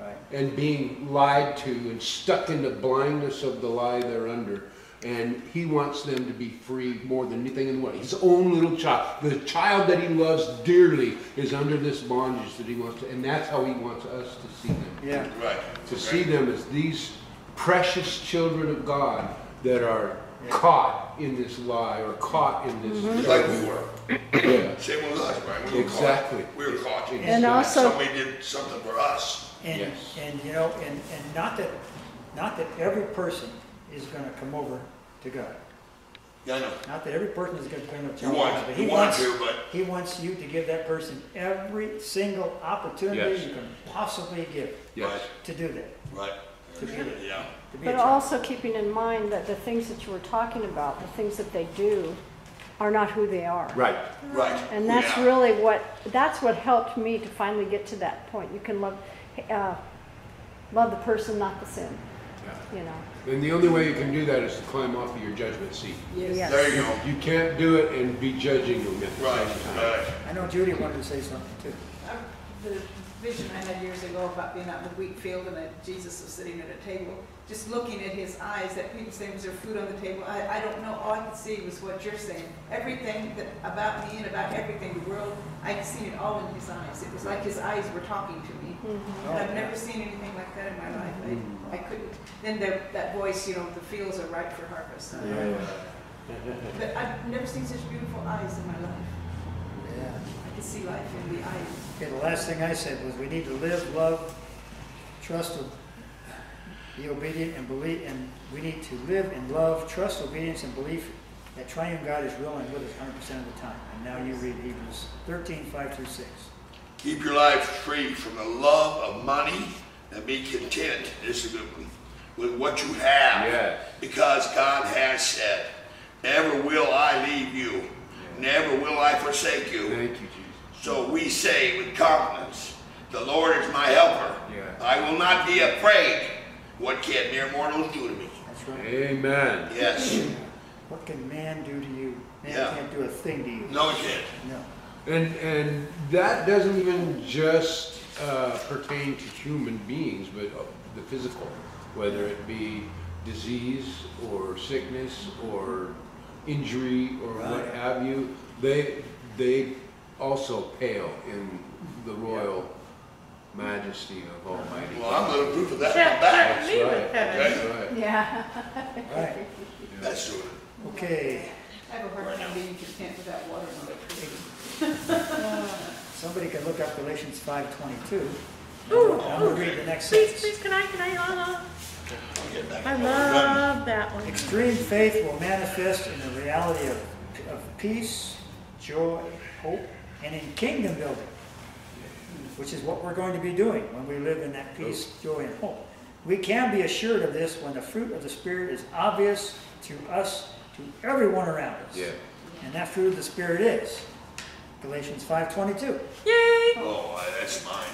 Right. and being lied to and stuck in the blindness of the lie they're under. And he wants them to be free more than anything in the world. His own little child, the child that he loves dearly, is under this bondage that he wants to, and that's how he wants us to see them. Yeah, Right. To Okay. see them as these precious children of God that are caught in this lie or caught in this. Mm-hmm. Just like we were. Yeah. Same with us, right? We were caught. Exactly. We were caught. And also- Somebody did something for us. and, Yes. and you know, and, and not that, not that every person is gonna come over to God. Yeah, I know. Not that every person is gonna become a You child of want, God, but you he want wants, to, but he wants you to give that person every single opportunity Yes. you can possibly give Yes. to do that, Right. right. to be, a- Yeah. to be a But child. also keeping in mind that the things that you were talking about, the things that they do, are not who they are. Right. Right. And that's Yeah. really what, that's what helped me to finally get to that point. You can love, uh, love the person, not the sin, Yeah. You know. And the only way you can do that is to climb off of your judgment seat. Yes. There you go. You can't do it and be judging them at the Right, same time. right. I know Judy wanted to say something too. I- The vision I had years ago about being out in the wheat field and that Jesus was sitting at a table, just looking at his eyes, that people saying, was there food on the table? I, I don't know, all I could see was what you're saying. Everything that, about me and about everything, the world, I could see it all in his eyes. It was like his eyes were talking to me. Mm-hmm. And I've never seen anything like that in my life. I, mm-hmm. I couldn't, then there, that voice, you know, the fields are ripe for harvest. But I've never seen such beautiful eyes in my life. Yeah. I could see life in the eyes. Okay, the last thing I said was we need to live, love, trust, be obedient and believe, and we need to live in love, trust, obedience, and belief that triune God is real and with us hundred percent of the time. And now you read Hebrews thirteen, five through six. Keep your life free from the love of money and be content, this is a good one, with what you have. Yes. Because God has said, never will I leave you, never will I forsake you. Thank you, Jesus. So we say with confidence, the Lord is my helper. Yeah. I will not be afraid. What can mere mortals do to me? That's right. Amen. Yes. What can man do to you? Man Yeah. can't do a thing to you. No, he can't. No. And, and that doesn't even just uh, pertain to human beings, but uh, the physical, whether it be disease or sickness or injury or what have you, they, they also pale in the royal majesty of Almighty. Well, I'm living proof of that. Can't I'm back. threaten me with right. heaven. Okay? Right. Yeah. Right. That's true. Okay. I have a hard time being content without water and electricity. Somebody can look up Galatians five twenty-two. Ooh, I'm gonna read the next Please, sentence. please, can I, can I, uh, I'll get back. I to what we're love that one. Extreme faith will manifest in the reality of, of peace, joy, hope, and in kingdom building, which is what we're going to be doing when we live in that peace, joy, and hope. We can be assured of this when the fruit of the Spirit is obvious to us, to everyone around us. Yeah. And that fruit of the Spirit is Galatians 5.22. Yay! Oh, that's mine.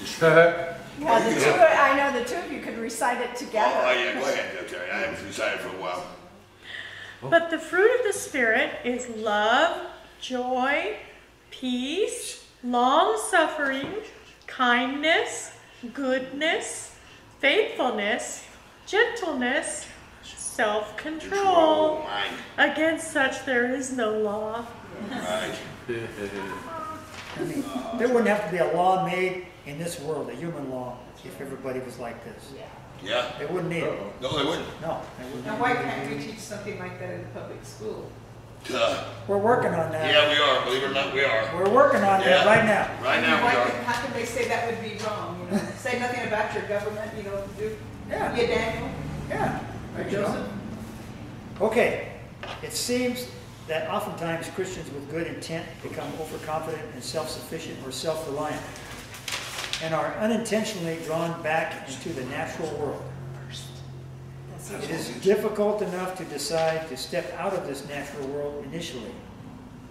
You sure? Yeah, the two, I know the two of you could recite it oh, together. Oh, yeah, go ahead, Terry. I haven't decided for a while. Oh. But the fruit of the Spirit is love, joy, peace, long suffering, kindness, goodness, faithfulness, gentleness, self Control control. Against such there is no law. Right. I mean, there wouldn't have to be a law made in this world, a human law, if everybody was like this. Yeah. Yeah. They wouldn't need it. No, they wouldn't. No. they wouldn't Now, why can't we teach something like that in the public school? To, We're working on that. yeah, we are, believe it or not, we are. We're working on Yeah. that right now. Right now, Why we could- are. How can they say that would be wrong, you know? Say nothing about your government, you know, do, Yeah. you Daniel, Yeah. or you know. Joseph. Okay, it seems that oftentimes Christians with good intent become overconfident and self-sufficient or self-reliant and are unintentionally drawn back into the natural world. It is difficult enough to decide to step out of this natural world initially,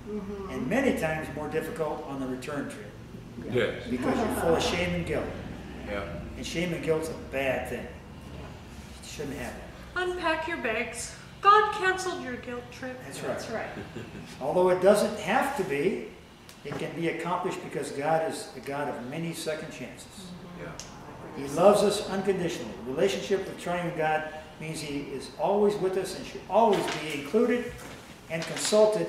mm-hmm. and many times more difficult on the return trip Yes, because you're full of shame and guilt. yeah. And shame and guilt's a bad thing. It Shouldn't happen. Unpack your bags. God canceled your guilt trip. That's right. That's right. Although it doesn't have to be, it can be accomplished because God is the God of many second chances. Mm-hmm. Yeah. He loves us unconditionally. Relationship with triune God means He is always with us and should always be included and consulted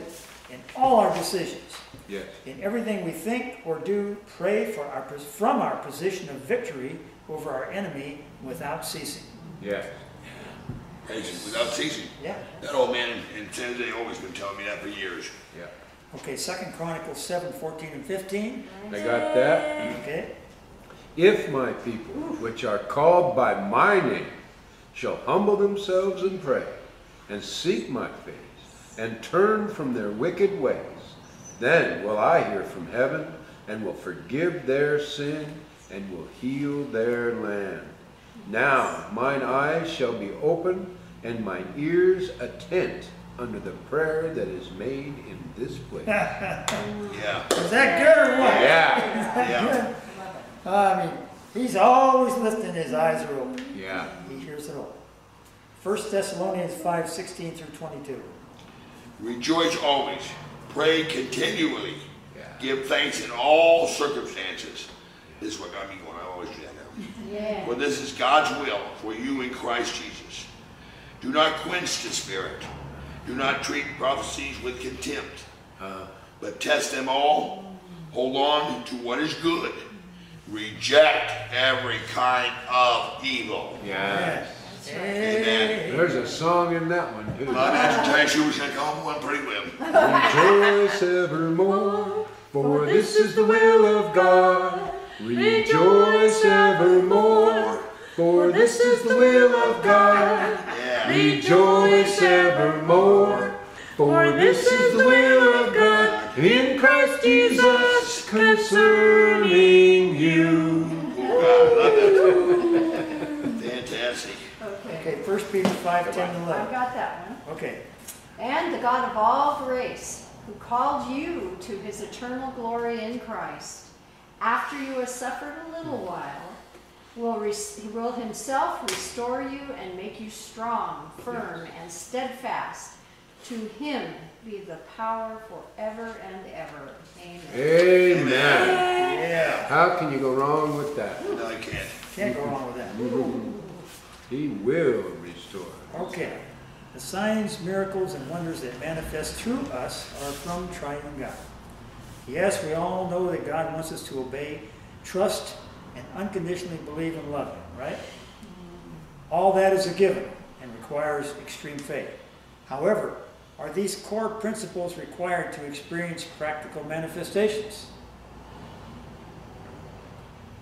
in all our decisions. Yes. In everything we think or do, pray for our, from our position of victory over our enemy without ceasing. Yes. Patient without ceasing. Yeah. That old man in San Jose always been telling me that for years. Yeah. Okay, Second Chronicles 7, 14 and 15. I got that. Okay. If my people, which are called by my name, shall humble themselves and pray, and seek my face, and turn from their wicked ways, then will I hear from heaven, and will forgive their sin, and will heal their land. Now mine eyes shall be open, and mine ears attent under the prayer that is made in this place. Yeah, Is that good or what? Yeah, yeah. I mean, he's always lifting his eyes are open. yeah. 1 Thessalonians 5, 16 through 22. Rejoice always. Pray continually. Yeah. Give thanks in all circumstances. This is what got me going. I always do that now. Yeah. For this is God's will for you in Christ Jesus. Do not quench the spirit. Do not treat prophecies with contempt. Uh, but test them all. Hold on to what is good. Reject every kind of evil. Yes yeah. Amen. There's a song in that one too. My imagine she was going to come one pretty whim. Rejoice evermore, for this is the will of God. Rejoice evermore, for this is the will of God. Yeah. Rejoice evermore, for this is the will of God in Christ Jesus concerning you. Fantastic. Okay. Okay, 1 Peter 5, 10 and I've got that one. Okay. And the God of all grace, who called you to his eternal glory in Christ, after you have suffered a little while, will, res- he will himself restore you and make you strong, firm, and steadfast. To him be the power forever and ever. Amen. Amen. Yeah. How can you go wrong with that? No, I can't. Can't go wrong with that. He will restore. Okay. The signs, miracles, and wonders that manifest through us are from triune God. Yes, we all know that God wants us to obey, trust, and unconditionally believe and love Him, right? All that is a given and requires extreme faith. However, are these core principles required to experience practical manifestations?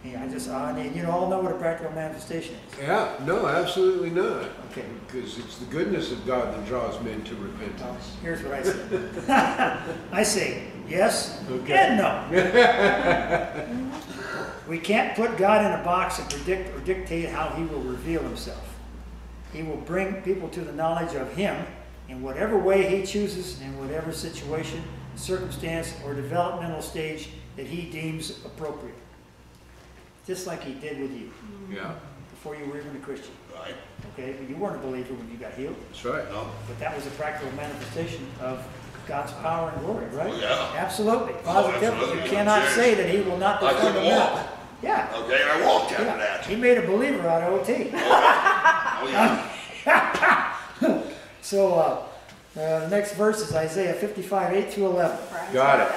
Yeah, I just, ah, I mean, you all know what a practical manifestation is. Yeah, no, absolutely not. Okay. Because it's the goodness of God that draws men to Well, repentance. Oh, here's what I say. I say yes Okay. and no. We can't put God in a box and predict or dictate how he will reveal himself. He will bring people to the knowledge of him in whatever way he chooses, in whatever situation, circumstance, or developmental stage that he deems appropriate. Just like he did with you Yeah, before you were even a Christian. Right? Okay, but you weren't a believer when you got healed. that's right. No? But that was a practical manifestation of God's power and glory, right? Oh, yeah. Absolutely, Oh, positively. absolutely, You I'm cannot serious. say that he will not I perform a couldn't miracle. Yeah, Okay, and I walked after yeah. that. He made a believer out of OT. Oh, yeah. So, uh, uh, the next verse is Isaiah 55, 8 through 11. Got it.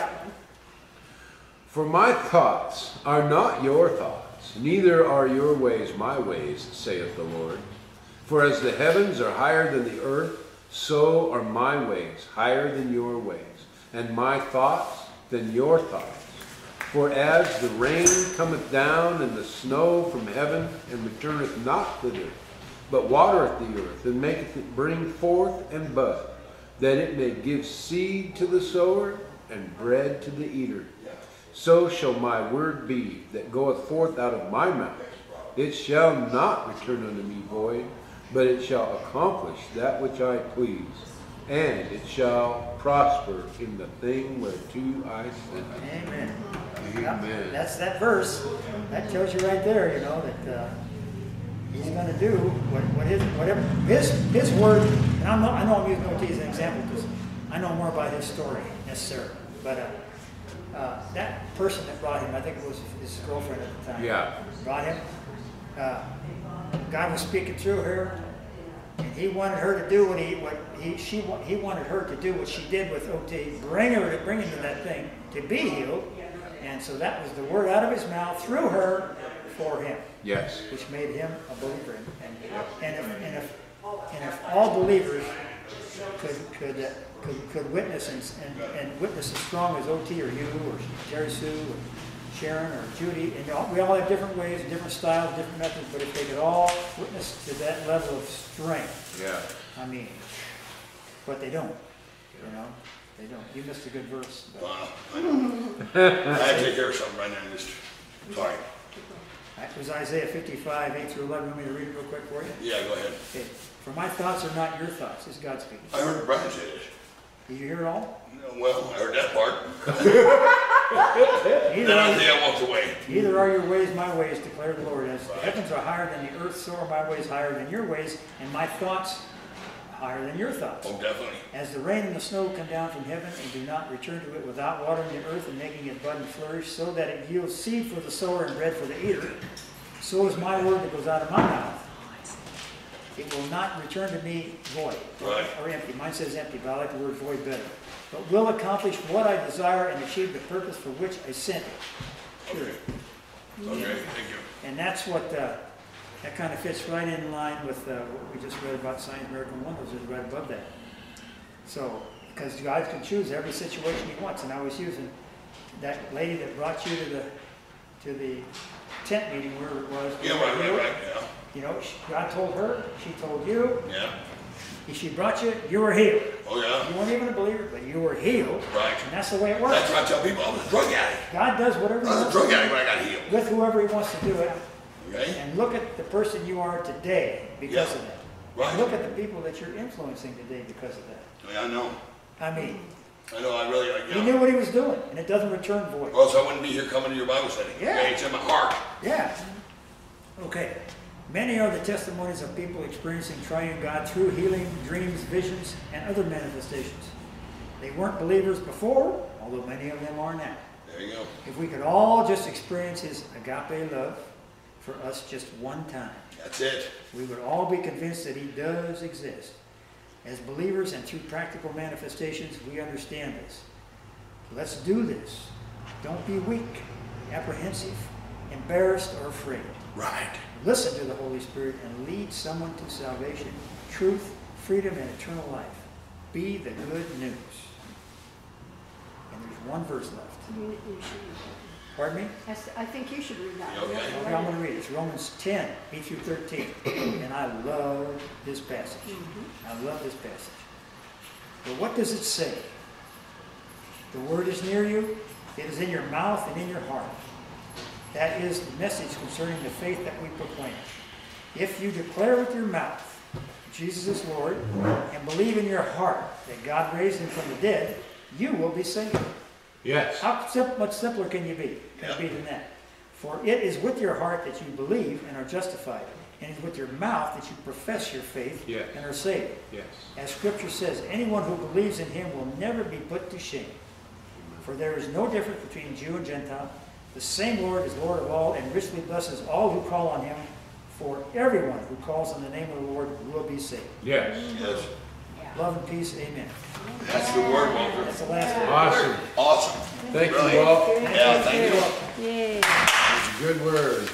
For my thoughts are not your thoughts, neither are your ways my ways, saith the Lord. For as the heavens are higher than the earth, so are my ways higher than your ways, and my thoughts than your thoughts. For as the rain cometh down and the snow from heaven, and returneth not thither, but watereth the earth, and maketh it bring forth and bud, that it may give seed to the sower and bread to the eater. So shall my word be that goeth forth out of my mouth. It shall not return unto me void, but it shall accomplish that which I please, and it shall prosper in the thing whereto I send it. Amen. Amen. That's that verse. That tells you right there, you know, that uh, he's going to do what, what his, whatever, his, his word, and I'm not, I know I'm using OT as an example because I know more about his story necessarily. But uh, uh, that person that brought him, I think it was his girlfriend at the time. Yeah. Brought him. Uh, God was speaking through her, and he wanted her to do what he, what he, she, he wanted her to do what she did with OT, bring her, to bring him to that thing to be healed. And so that was the word out of his mouth through her for him, Yes. which made him a believer. And, and, if, and, if, and if all believers could, could, uh, could, could witness and, and, and witness as strong as OT or you or Jerry Sue or Sharron or Judy, and all- we all have different ways, different styles, different methods, but if they could all witness to that level of strength, Yeah. I mean, but they don't, you know, they don't. You missed a good verse. but- Wow, I. I had to take care of something right now, just, sorry. That was Isaiah 55, 8 through 11. Want me to read it real quick for you? Yeah, go ahead. Okay. For my thoughts are not your thoughts. This is God speaking. I heard Brian say this. Did you hear it all? Well, I heard that part. Then I are, I walked away. neither are your ways my ways, declare the Lord. As the heavens are higher than the earth, so are my ways higher than your ways, and my thoughts higher than your thoughts. Oh, definitely. As the rain and the snow come down from heaven and do not return to it without watering the earth and making it bud and flourish, so that it yields seed for the sower and bread for the eater, so is my word that goes out of my mouth. It will not return to me void Right. or empty. Mine says empty, but I like the word void better. But will accomplish what I desire and achieve the purpose for which I sent it. Okay. Okay, thank you. And that's what, uh, that kind of fits right in line with uh, what we just read about signs, miracle, and wonders, is right above that. So, because God can choose every situation He wants, and I was using that lady that brought you to the, to the tent meeting where it was. Yeah, right, right, right, yeah, You know, she- God told her, she told you, yeah. she brought you, you were healed. Oh, yeah, You weren't even a believer, but you were healed, right. and that's the way it works. That's what I tell people, I was a drug addict. God does whatever He I was a wants drug addict when I got healed, with whoever He wants to do it, okay? And look at the person you are today because Yeah. of that. Right. And look at the people that you're influencing today because of that. Yeah, I know. I mean, I know, I really, like, he you knew know. what he was doing, and it doesn't return void. Or else I wouldn't be here coming to your Bible study. Yeah. Okay, It's in my heart. Yeah. Okay. Many are the testimonies of people experiencing triune God through healing, dreams, visions, and other manifestations. They weren't believers before, although many of them are now. There you go. If we could all just experience his agape love for us just one time, That's it. we would all be convinced that he does exist. As believers and through practical manifestations, we understand this. Let's do this. Don't be weak, apprehensive, embarrassed, or afraid. Right. Listen to the Holy Spirit and lead someone to salvation, truth, freedom, and eternal life. Be the good news. And there's one verse left. You- you should read Pardon me? that. I s- I think you should read that. Okay. Okay, I'm going to read it. It's Romans 10, 8 through 13. And I love this passage. Mm-hmm. I love this passage. But what does it say? The word is near you, it is in your mouth and in your heart. That is the message concerning the faith that we proclaim. If you declare with your mouth Jesus is Lord and believe in your heart that God raised him from the dead, you will be saved. Yes. How sim- much simpler can you be? Can it be than that? For it is with your heart that you believe and are justified, and it is with your mouth that you profess your faith Yes. and are saved. Yes. As Scripture says, anyone who believes in Him will never be put to shame. For there is no difference between Jew and Gentile. The same Lord is Lord of all, and richly blesses all who call on Him. For everyone who calls on the name of the Lord will be saved. Yes. Yes. Love and peace. Amen. That's the word, Walter. That's the last word. Awesome. Awesome. Thank you, Really? Walt. Yeah, thank you. Yay. Good word.